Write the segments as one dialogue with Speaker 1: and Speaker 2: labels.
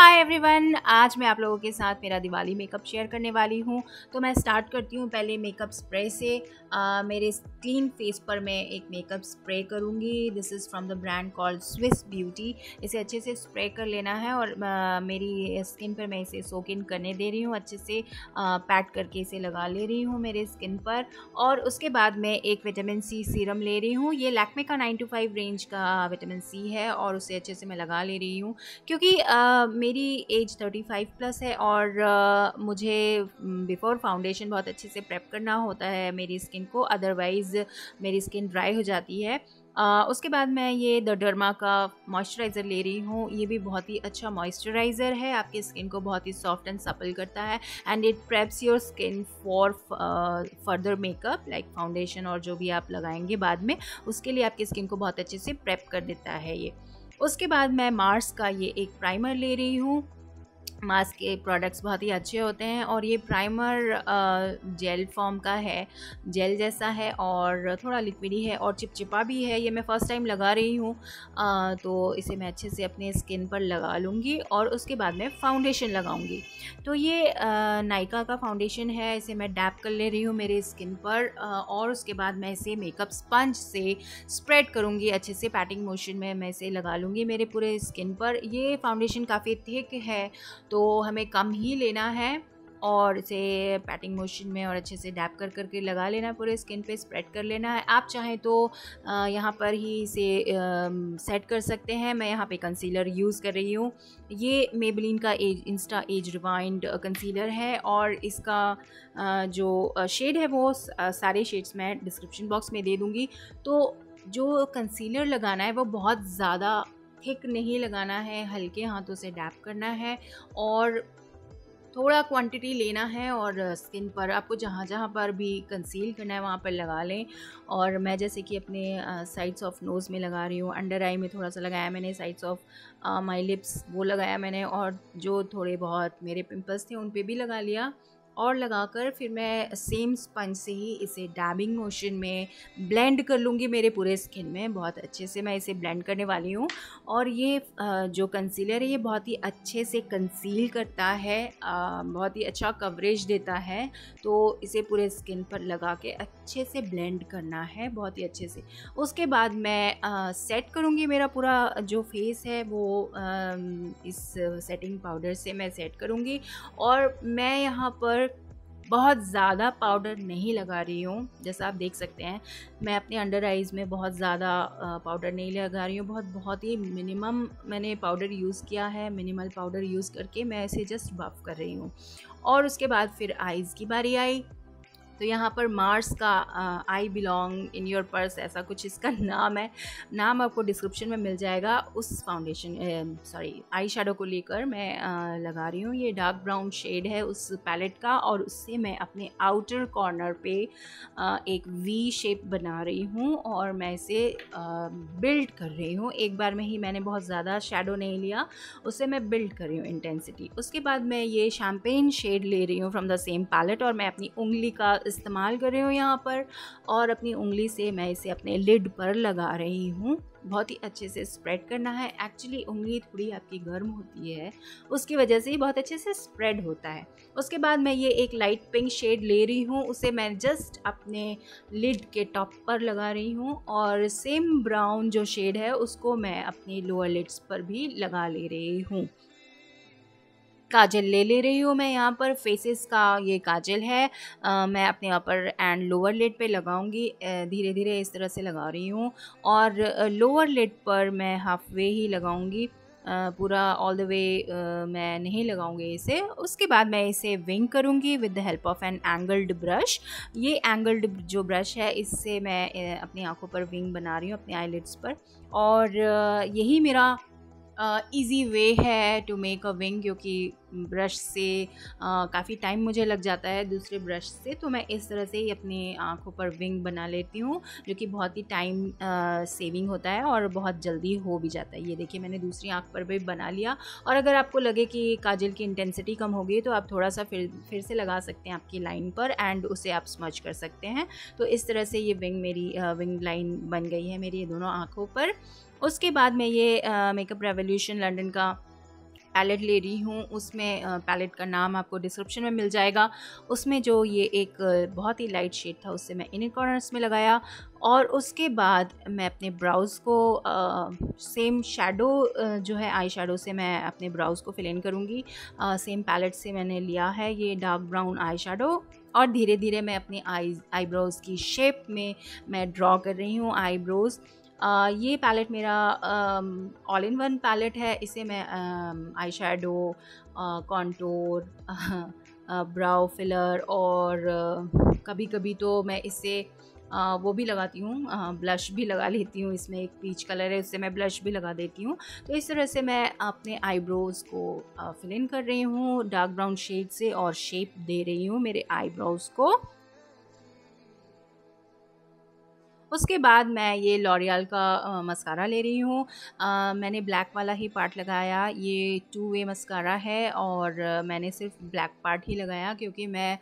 Speaker 1: Hi everyone आज मैं आप लोगों के साथ मेरा दिवाली मेकअप शेयर करने वाली हूँ। तो मैं स्टार्ट करती हूँ पहले मेकअप स्प्रे से। आ, मेरे क्लीन फेस पर मैं एक मेकअप स्प्रे करूँगी। This is from the brand called Swiss Beauty इसे अच्छे से स्प्रे कर लेना है और आ, मेरी स्किन पर मैं इसे सोक इन करने दे रही हूँ। अच्छे से पैट करके इसे लगा ले रही हूँ मेरे स्किन पर। और उसके बाद मैं एक विटामिन सी सीरम ले रही हूँ। ये लैक्मे का नाइन टू फाइव रेंज का विटामिन सी है और उसे अच्छे से मैं लगा ले रही हूँ। क्योंकि मेरी एज 35 प्लस है और मुझे बिफ़ोर फाउंडेशन बहुत अच्छे से प्रेप करना होता है मेरी स्किन को अदरवाइज़ मेरी स्किन ड्राई हो जाती है। Uh, उसके बाद मैं ये द डर्मा का मॉइस्चराइज़र ले रही हूँ। ये भी बहुत ही अच्छा मॉइस्चराइज़र है आपकी स्किन को बहुत ही सॉफ्ट एंड सपल करता है and it preps your skin for further makeup like foundation और जो भी आप लगाएँगे बाद में उसके लिए आपकी स्किन को बहुत अच्छे से प्रेप कर देता है ये। उसके बाद मैं मार्स का ये एक प्राइमर ले रही हूँ। मास्क के प्रोडक्ट्स बहुत ही अच्छे होते हैं और ये प्राइमर जेल फॉर्म का है। जेल जैसा है और थोड़ा लिक्विडी है और चिपचिपा भी है। ये मैं फ़र्स्ट टाइम लगा रही हूँ। तो इसे मैं अच्छे से अपने स्किन पर लगा लूँगी और उसके बाद मैं फाउंडेशन लगाऊँगी। तो ये नायका का फाउंडेशन है। इसे मैं डैप कर ले रही हूँ मेरे स्किन पर। और उसके बाद मैं इसे मेकअप स्पंज से स्प्रेड करूँगी। अच्छे से पैटिंग मोशन में मैं इसे लगा लूँगी मेरे पूरे स्किन पर। ये फाउंडेशन काफ़ी थिक है तो हमें कम ही लेना है और इसे पैटिंग मोशन में और अच्छे से डैप कर करके लगा लेना है, पूरे स्किन पे स्प्रेड कर लेना है। आप चाहें तो यहाँ पर ही इसे सेट कर सकते हैं। मैं यहाँ पे कंसीलर यूज़ कर रही हूँ। ये मेबलिन का age insta age rewind concealer है और इसका जो शेड है वो सारे शेड्स मैं डिस्क्रिप्शन बॉक्स में दे दूँगी। तो जो कंसीलर लगाना है वो बहुत ज़्यादा थिक नहीं लगाना है, हल्के हाथों से डैप करना है और थोड़ा क्वांटिटी लेना है और स्किन पर आपको जहाँ जहाँ पर भी कंसील करना है वहाँ पर लगा लें। और मैं जैसे कि अपने साइड्स ऑफ़ नोज़ में लगा रही हूँ अंडर आई में थोड़ा सा लगाया मैंने साइड्स ऑफ़ माई लिप्स वो लगाया मैंने और जो थोड़े बहुत मेरे पिंपल्स थे उन पर भी लगा लिया। और लगाकर फिर मैं सेम स्पंज से ही इसे डैबिंग मोशन में ब्लेंड कर लूँगी मेरे पूरे स्किन में। बहुत अच्छे से मैं इसे ब्लेंड करने वाली हूँ। और ये जो कंसीलर है, ये बहुत ही अच्छे से कंसील करता है बहुत ही अच्छा कवरेज देता है। तो इसे पूरे स्किन पर लगा के अच्छे से ब्लेंड करना है, बहुत ही अच्छे से। उसके बाद मैं सेट करूँगी मेरा पूरा जो फेस है, वो इस सेटिंग पाउडर से मैं सेट करूँगी। और मैं यहाँ पर बहुत ज़्यादा पाउडर नहीं लगा रही हूँ। जैसा आप देख सकते हैं, मैं अपने अंडर आइज़ में बहुत ज़्यादा पाउडर नहीं लगा रही हूँ। बहुत बहुत ही मिनिमम मैंने पाउडर यूज़ किया है, मिनिमल पाउडर यूज़ करके मैं इसे जस्ट बफ कर रही हूँ। और उसके बाद फिर आइज़ की बारी आई। तो यहाँ पर मार्स का I belong in your purse ऐसा कुछ इसका नाम है। नाम आपको डिस्क्रिप्शन में मिल जाएगा। उस फाउंडेशन सॉरी आई शेडो को लेकर मैं आ, लगा रही हूँ। ये डार्क ब्राउन शेड है उस पैलेट का और उससे मैं अपने आउटर कॉर्नर पे आ, एक वी शेप बना रही हूँ और मैं इसे बिल्ड कर रही हूँ। एक बार में ही मैंने बहुत ज़्यादा शेडो नहीं लिया उसे मैं बिल्ड कर रही हूँ इंटेंसिटी उसके बाद मैं ये शैम्पेन शेड ले रही हूँ फ्रॉम द सेम पैलेट और मैं अपनी उंगली का इस्तेमाल कर रही हूँ यहाँ पर और अपनी उंगली से मैं इसे अपने लिड पर लगा रही हूँ। बहुत ही अच्छे से स्प्रेड करना है। एक्चुअली उंगली थोड़ी आपकी गर्म होती है। उसकी वजह से ही बहुत अच्छे से स्प्रेड होता है। उसके बाद मैं ये एक लाइट पिंक शेड ले रही हूँ। उसे मैं जस्ट अपने लिड के टॉप पर लगा रही हूँ और सेम ब्राउन जो शेड है, उसको मैं अपने लोअर लिड्स पर भी लगा ले रही हूँ। काजल ले ले रही हूँ मैं यहाँ पर। फेसेस का ये काजल है। आ, मैं अपने अपर एंड लोअर लेट पे लगाऊँगी। धीरे धीरे इस तरह से लगा रही हूँ। और लोअर लेट पर मैं हाफ़ वे ही लगाऊँगी। पूरा ऑल द वे मैं नहीं लगाऊँगी इसे। उसके बाद मैं इसे विंग करूँगी with the help of an angled brush ये एंगल्ड जो ब्रश है इससे मैं अपनी आँखों पर विंग बना रही हूँ अपने आईलिड्स पर। और यही मेरा इजी वे है टू मेक अ विंग क्योंकि ब्रश से काफ़ी टाइम मुझे लग जाता है दूसरे ब्रश से तो मैं इस तरह से ही अपनी आँखों पर विंग बना लेती हूँ, जो कि बहुत ही टाइम सेविंग होता है और बहुत जल्दी हो भी जाता है। ये देखिए मैंने दूसरी आँख पर भी बना लिया और अगर आपको लगे कि काजल की इंटेंसिटी कम हो गई तो आप थोड़ा सा फिर फिर से लगा सकते हैं आपकी लाइन पर एंड उसे आप स्मच कर सकते हैं। तो इस तरह से ये विंग मेरी विंग लाइन बन गई है मेरी दोनों आँखों पर। उसके बाद मैं ये मेकअप रेवोल्यूशन लंदन का पैलेट ले रही हूँ। उसमें पैलेट का नाम आपको डिस्क्रिप्शन में मिल जाएगा। उसमें जो ये एक बहुत ही लाइट शेड था उससे मैं इनर कॉर्नर्स में लगाया और उसके बाद मैं अपने ब्राउज़ को आ, सेम शेडो जो है आई शेडो से मैं अपने ब्राउज़ को फिल इन करूँगी। सेम पैलेट से मैंने लिया है ये डार्क ब्राउन आई शेडो और धीरे धीरे मैं अपनी आई आईब्रोज़ की शेप में मैं ड्रॉ कर रही हूँ आईब्रोज़। ये पैलेट मेरा ऑल इन वन पैलेट है। इसे मैं eye shadow contour brow filler और कभी कभी तो मैं इससे आ, वो भी लगाती हूँ ब्लश भी लगा लेती हूँ। इसमें एक पीच कलर है उससे मैं ब्लश भी लगा देती हूँ। तो इस तरह से मैं अपने आईब्रोज़ को फिल इन कर रही हूँ डार्क ब्राउन शेड से और शेप दे रही हूँ मेरे आईब्रोज़ को। उसके बाद मैं ये लॉरियल का मस्कारा ले रही हूँ। मैंने ब्लैक वाला ही पार्ट लगाया। ये टू वे मस्कारा है और मैंने सिर्फ़ ब्लैक पार्ट ही लगाया क्योंकि मैं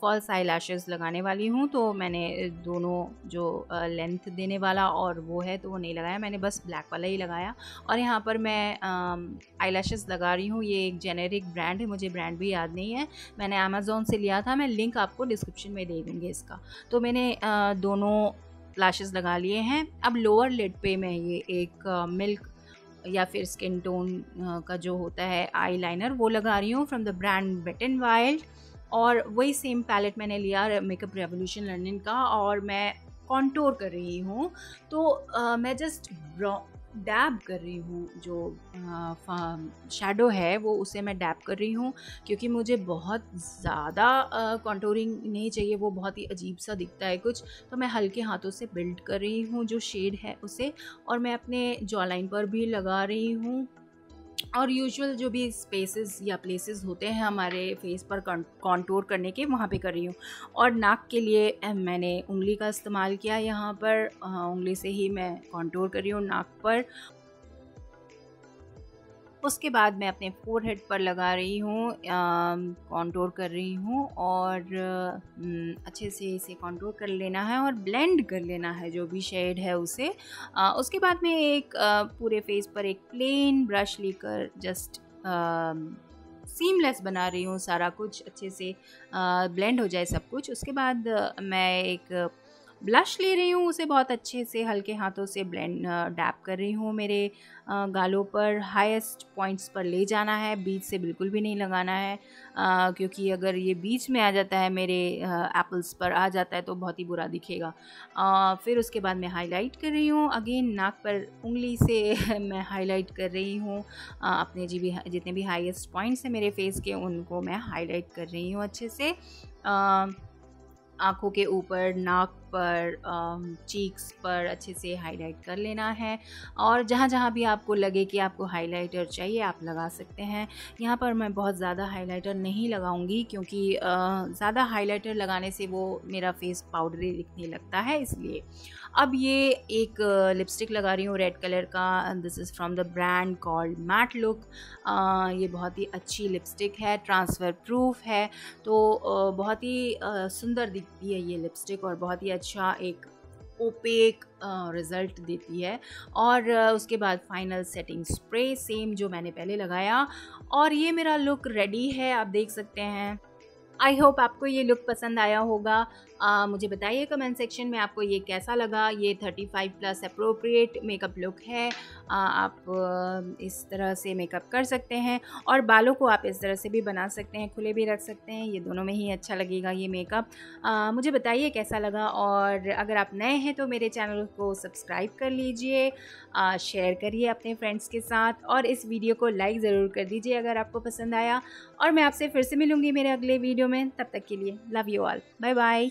Speaker 1: फॉल्स आई लैशेज़ लगाने वाली हूँ तो मैंने दोनों जो लेंथ देने वाला और वो है तो वो नहीं लगाया। मैंने बस ब्लैक वाला ही लगाया और यहाँ पर मैं आई लैशेज़ लगा रही हूँ। ये एक जेनेरिक ब्रांड है, मुझे ब्रांड भी याद नहीं है। मैंने अमेज़ोन से लिया था, मैं लिंक आपको डिस्क्रिप्शन में दे दूँगी इसका। तो मैंने दोनों लैशेस लगा लिए हैं। अब लोअर लिड पे मैं ये एक मिल्क या फिर स्किन टोन का जो होता है आई लाइनर वो लगा रही हूँ from the brand Wet and Wild और वही सेम पैलेट मैंने लिया मेकअप रेवोल्यूशन लर्निंग का और मैं कॉन्टोर कर रही हूँ। तो आ, मैं जस्ट डैब कर रही हूँ, जो शेडो है, वो उसे मैं डैब कर रही हूँ, क्योंकि मुझे बहुत ज़्यादा कॉन्टोरिंग नहीं चाहिए, वो बहुत ही अजीब सा दिखता है कुछ तो मैं हल्के हाथों से बिल्ड कर रही हूँ, जो शेड है उसे, और मैं अपने जॉ लाइन पर भी लगा रही हूँ। और यूजुअल जो भी स्पेसेस या प्लेसेस होते हैं हमारे फेस पर कॉन्टोर करने के, वहाँ पे कर रही हूँ। और नाक के लिए मैंने उंगली का इस्तेमाल किया यहाँ पर। उंगली से ही मैं कॉन्टोर कर रही हूँ नाक पर। उसके बाद मैं अपने फोर हेड पर लगा रही हूँ कॉन्टोर कर रही हूँ और अच्छे से इसे कॉन्टोर कर लेना है और ब्लेंड कर लेना है जो भी शेड है उसे। आ, उसके बाद मैं एक आ, पूरे फेस पर एक प्लेन ब्रश लेकर जस्ट सीमलेस बना रही हूँ सारा कुछ अच्छे से ब्लेंड हो जाए सब कुछ। उसके बाद मैं एक ब्लश ले रही हूँ, उसे बहुत अच्छे से हल्के हाथों से ब्लेंड डैप कर रही हूँ मेरे गालों पर। हाईएस्ट पॉइंट्स पर ले जाना है, बीच से बिल्कुल भी नहीं लगाना है क्योंकि अगर ये बीच में आ जाता है मेरे एप्पल्स पर आ जाता है तो बहुत ही बुरा दिखेगा। फिर उसके बाद मैं हाईलाइट कर रही हूँ, अगेन नाक पर उंगली से मैं हाईलाइट कर रही हूँ। अपने जी भी, जितने भी हाईएस्ट पॉइंट्स हैं मेरे फेस के, उनको मैं हाईलाइट कर रही हूँ अच्छे से। आँखों के ऊपर, नाक पर चीक्स पर अच्छे से हाईलाइट कर लेना है। और जहाँ जहाँ भी आपको लगे कि आपको हाइलाइटर चाहिए, आप लगा सकते हैं। यहाँ पर मैं बहुत ज़्यादा हाइलाइटर नहीं लगाऊँगी क्योंकि ज़्यादा हाइलाइटर लगाने से वो मेरा फेस पाउडरी दिखने लगता है इसलिए। अब ये एक लिपस्टिक लगा रही हूँ, रेड कलर का। This is from the brand called matte look ये बहुत ही अच्छी लिपस्टिक है ट्रांसफ़र प्रूफ है। तो बहुत ही सुंदर दिखती है ये लिपस्टिक और बहुत ही अच्छा एक ओपेक रिज़ल्ट देती है। और उसके बाद फाइनल सेटिंग स्प्रे सेम जो मैंने पहले लगाया। और ये मेरा लुक रेडी है, आप देख सकते हैं। आई होप आपको ये लुक पसंद आया होगा। आ, मुझे बताइए कमेंट सेक्शन में आपको ये कैसा लगा? ये 35 प्लस अप्रोप्रिएट मेकअप लुक है। आ, आप इस तरह से मेकअप कर सकते हैं और बालों को आप इस तरह से भी बना सकते हैं खुले भी रख सकते हैं। ये दोनों में ही अच्छा लगेगा ये मेकअप मुझे बताइए कैसा लगा और अगर आप नए हैं तो मेरे चैनल को सब्सक्राइब कर लीजिए शेयर करिए अपने फ्रेंड्स के साथ और इस वीडियो को लाइक ज़रूर कर दीजिए अगर आपको पसंद आया। और मैं आपसे फिर से मिलूँगी मेरे अगले वीडियो में। तब तक के लिए love you all bye bye